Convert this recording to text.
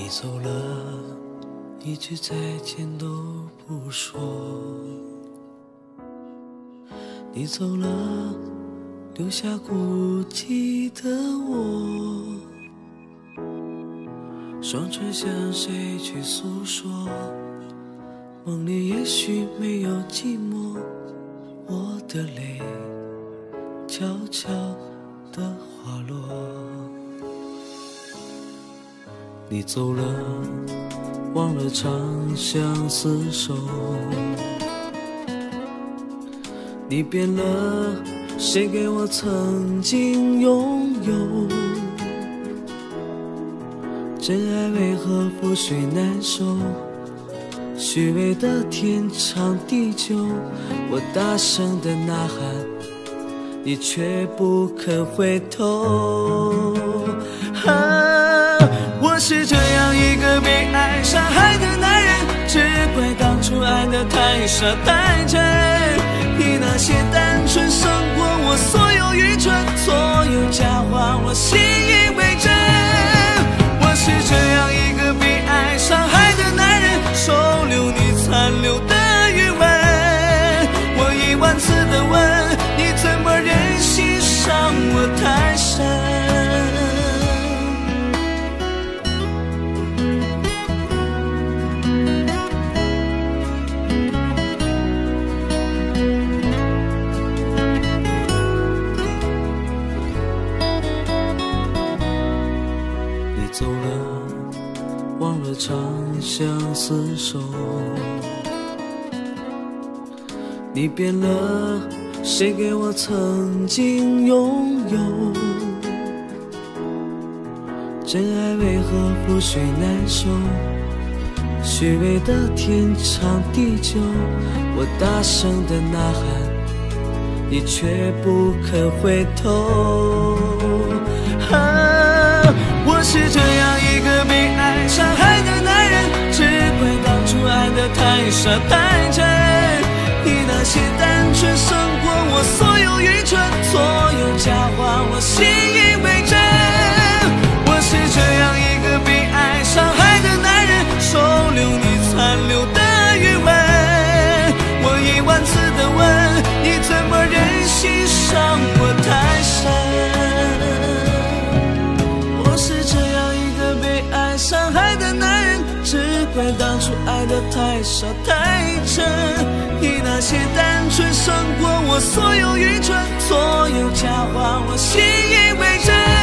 你走了，一句再见都不说。你走了，留下孤寂的我。双唇向谁去诉说？梦里也许没有寂寞，我的泪悄悄地滑落。你走了，忘了长相厮守。你变了，谁给我曾经拥有？真爱为何覆水难收？虚伪的天长地久，我大声的呐喊，你却不肯回头。啊，是这样一个被爱伤害的男人，只怪当初爱的太傻太真。你那些单纯胜过我所有愚蠢，所有假话我信以为走了，忘了长相厮守。你变了，谁给我曾经拥有？真爱为何覆水难收？虚伪的天长地久，我大声的呐喊，你却不肯回头。太傻太真。你那些单纯胜过我所有愚蠢，所有假话我信怪当初爱的太傻太真。你那些单纯胜过我所有愚蠢，所有假话我信以为真。